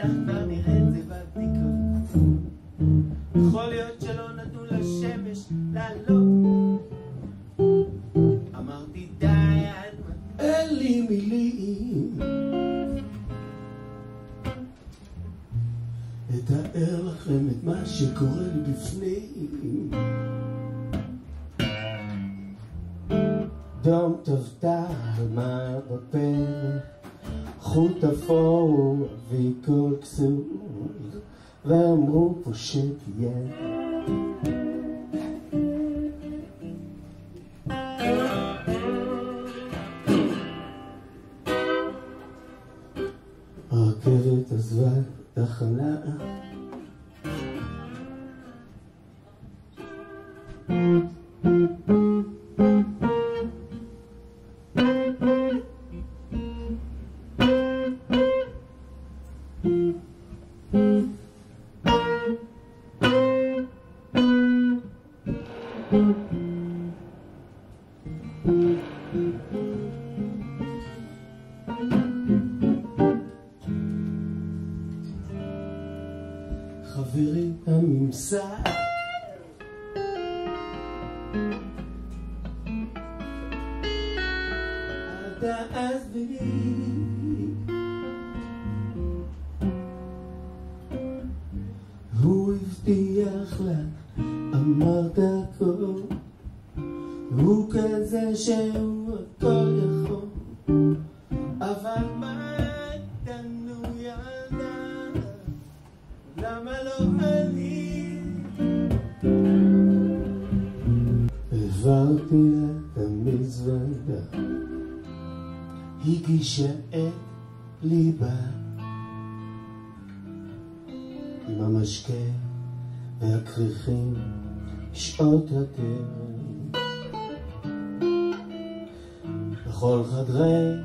איתך כבר נראית זה בבדיקות. יכול להיות שלא נתנו לשמש לעלות. אמרתי די עד מה... אין לי מילים. אתאר לכם את מה שקורה לי בפנים. דום תבטח מה בפה חוט אפור אביא כל כסות, ואמרו פה שתהיה. הרכבת עזבה תחנה חברי הממסד. אתה עזבי הוא הבטיח לך, אמרת הכל הוא כזה שהוא הכל יכול. אבל מה איתנו ילדה למה לא אני? העברתי לה את המזוודה, הגישה את ליבה. עם המשקה והכריכים, Rol Radre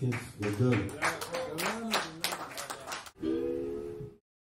kids were good.